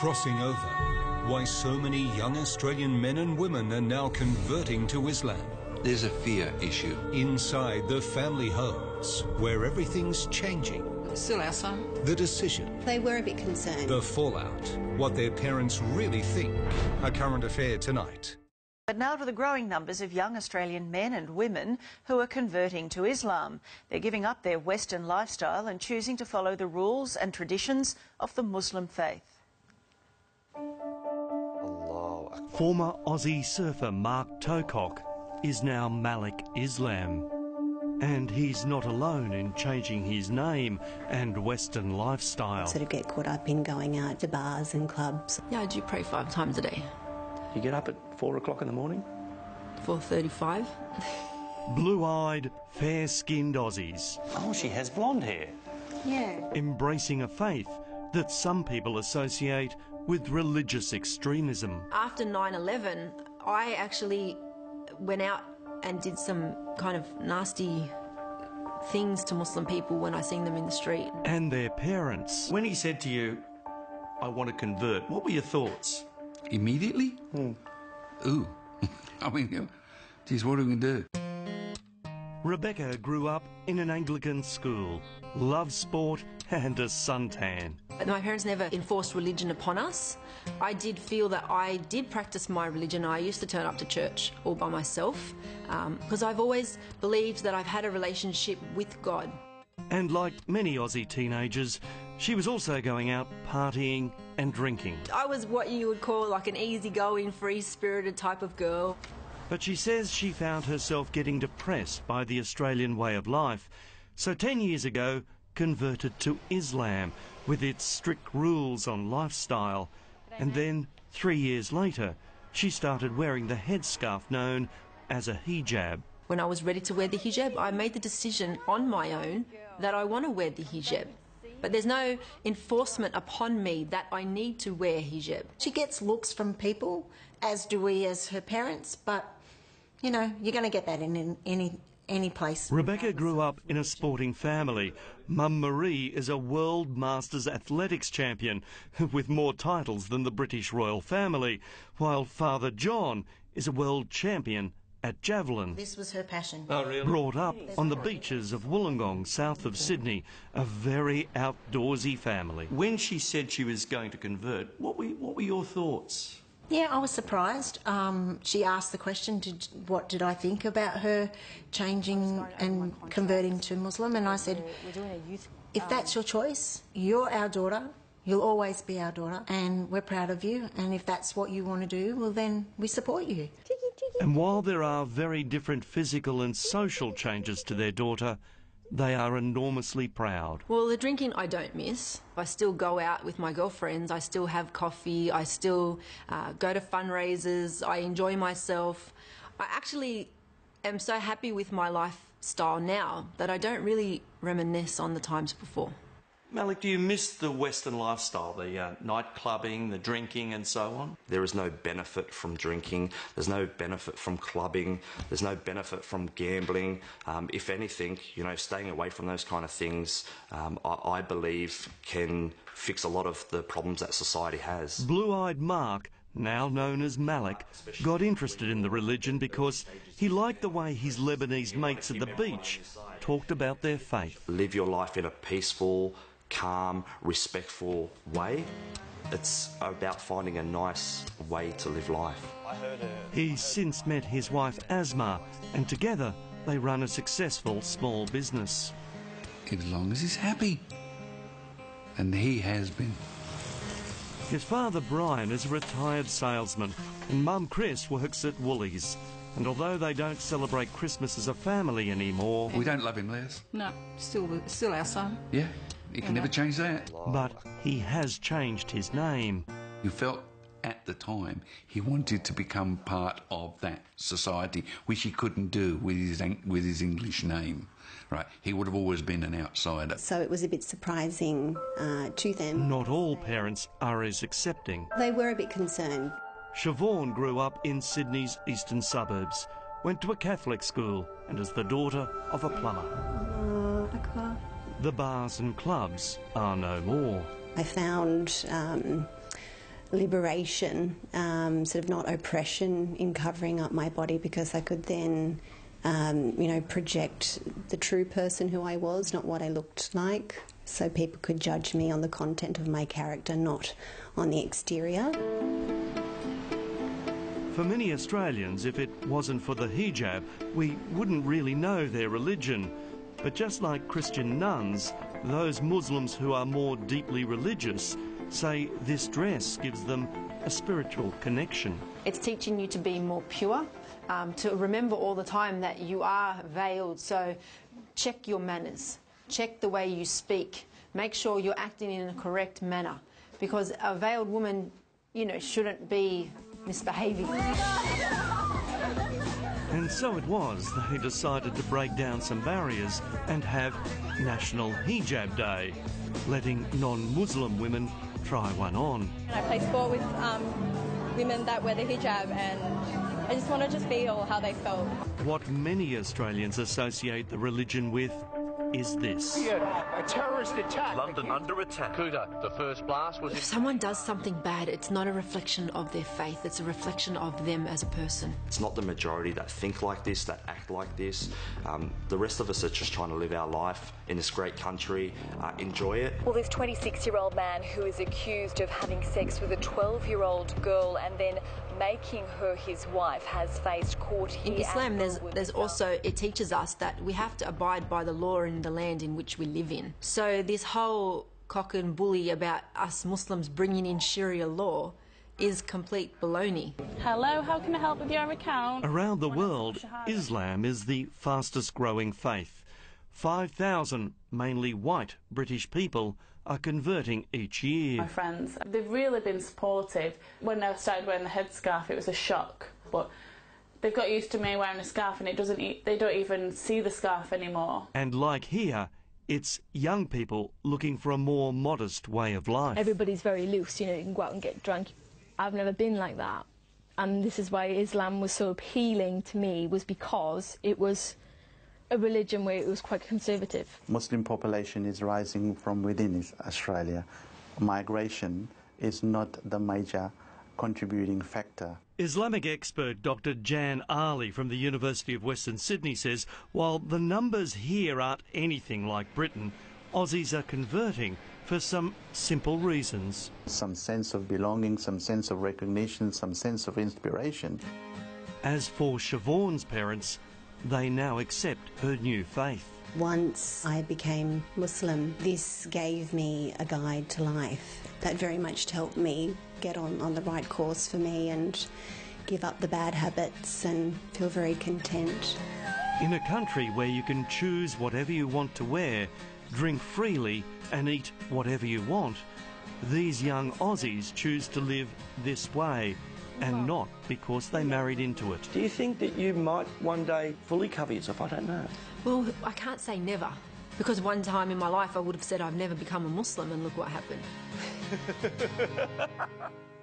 Crossing over. Why so many young Australian men and women are now converting to Islam. There's a fear issue. Inside the family homes, where everything's changing. Still our son. The decision, They were a bit concerned. the fallout, what their parents really think. A current affair tonight. But now to the growing numbers of young Australian men and women who are converting to Islam. They're giving up their Western lifestyle and choosing to follow the rules and traditions of the Muslim faith. Former Aussie surfer Mark Tocock is now Malik Islam. And he's not alone in changing his name and Western lifestyle. Sort of get caught up in going out to bars and clubs. Yeah, I do pray five times a day. You get up at four o'clock in the morning? 4.35. Blue eyed, fair skinned Aussies Oh, she has blonde hair. Yeah. embracing a faith that some people associate with religious extremism. After 9-11, I actually went out and did some kind of nasty things to Muslim people when I seen them in the street. And their parents. When he said to you, I want to convert, what were your thoughts? Immediately? Hmm. Ooh. I mean, you geez, what are we going to do? Rebecca grew up in an Anglican school, loved sport and a suntan. My parents never enforced religion upon us. I did feel that I did practice my religion. I used to turn up to church all by myself um, because I've always believed that I've had a relationship with God. And like many Aussie teenagers, she was also going out partying and drinking. I was what you would call like an easygoing, free spirited type of girl. But she says she found herself getting depressed by the Australian way of life. So 10 years ago, converted to Islam with its strict rules on lifestyle. And then, three years later, she started wearing the headscarf known as a hijab. When I was ready to wear the hijab, I made the decision on my own that I want to wear the hijab. But there's no enforcement upon me that I need to wear hijab. She gets looks from people, as do we as her parents, but you know, you're going to get that in, in any any place. Rebecca grew up in a sporting family. Mum Marie is a World Masters Athletics champion with more titles than the British royal family, while Father John is a world champion at javelin. This was her passion. Oh, really? Brought up on the beaches of Wollongong, south of Sydney, a very outdoorsy family. When she said she was going to convert, what were, what were your thoughts? Yeah, I was surprised. Um, she asked the question, did, what did I think about her changing and converting to Muslim? And I said, if that's your choice, you're our daughter. You'll always be our daughter, and we're proud of you. And if that's what you want to do, well, then we support you. And while there are very different physical and social changes to their daughter, they are enormously proud. Well, the drinking I don't miss. I still go out with my girlfriends. I still have coffee. I still uh, go to fundraisers. I enjoy myself. I actually am so happy with my lifestyle now that I don't really reminisce on the times before. Malik, do you miss the Western lifestyle, the uh, night clubbing, the drinking, and so on? There is no benefit from drinking. There's no benefit from clubbing. There's no benefit from gambling. Um, if anything, you know, staying away from those kind of things, um, I, I believe, can fix a lot of the problems that society has. Blue eyed Mark, now known as Malik, got interested in the religion because he liked the way his Lebanese mates at the beach talked about their faith. Live your life in a peaceful, calm, respectful way. It's about finding a nice way to live life. He's since met his wife Asma, and together they run a successful small business. As long as he's happy. And he has been. His father Brian is a retired salesman, and mum Chris works at Woolies. And although they don't celebrate Christmas as a family anymore, We don't love him, less. No, still, still our son. Yeah, you can never change that. but he has changed his name. You felt at the time he wanted to become part of that society, which he couldn't do with his with his English name. Right, he would have always been an outsider. So it was a bit surprising uh, to them. Not all parents are as accepting. They were a bit concerned. Siobhan grew up in Sydney's eastern suburbs, went to a Catholic school, and is the daughter of a plumber. The bars and clubs are no more. I found um, liberation, um, sort of not oppression in covering up my body because I could then, um, you know, project the true person who I was, not what I looked like. So people could judge me on the content of my character, not on the exterior. For many Australians, if it wasn't for the hijab, we wouldn't really know their religion. But just like Christian nuns, those Muslims who are more deeply religious say this dress gives them a spiritual connection. It's teaching you to be more pure, um, to remember all the time that you are veiled. So check your manners, check the way you speak, make sure you're acting in a correct manner. Because a veiled woman, you know, shouldn't be misbehaving. And so it was that they decided to break down some barriers and have National Hijab Day, letting non-Muslim women try one on. I play sport with um, women that wear the hijab and I just want to just feel how they felt. What many Australians associate the religion with is this. A terrorist attack. London under attack. Kuta, the first blast was. If someone does something bad, it's not a reflection of their faith, it's a reflection of them as a person. It's not the majority that think like this, that act like this. Um, the rest of us are just trying to live our life in this great country, uh, enjoy it. Well, this 26 year old man who is accused of having sex with a 12 year old girl and then making her his wife has faced court here. In Islam, there's, there's also, it teaches us that we have to abide by the law in the land in which we live in. So this whole cock and bully about us Muslims bringing in Sharia law is complete baloney. Hello, how can I help with your account? Around the world, Islam is the fastest growing faith. 5,000 mainly white British people are converting each year. My friends, they've really been supportive. When I started wearing the headscarf, it was a shock, but they've got used to me wearing a scarf and it doesn't e they don't even see the scarf anymore. And like here, it's young people looking for a more modest way of life. Everybody's very loose, you know, you can go out and get drunk. I've never been like that. And this is why Islam was so appealing to me was because it was a religion where it was quite conservative. Muslim population is rising from within Australia. Migration is not the major contributing factor. Islamic expert Dr. Jan Ali from the University of Western Sydney says while the numbers here aren't anything like Britain, Aussies are converting for some simple reasons. Some sense of belonging, some sense of recognition, some sense of inspiration. As for Siobhan's parents, they now accept her new faith. Once I became Muslim, this gave me a guide to life that very much helped me get on, on the right course for me and give up the bad habits and feel very content. In a country where you can choose whatever you want to wear, drink freely, and eat whatever you want, these young Aussies choose to live this way and not because they married into it. Do you think that you might one day fully cover yourself? I don't know. Well, I can't say never. Because one time in my life I would have said I've never become a Muslim, and look what happened.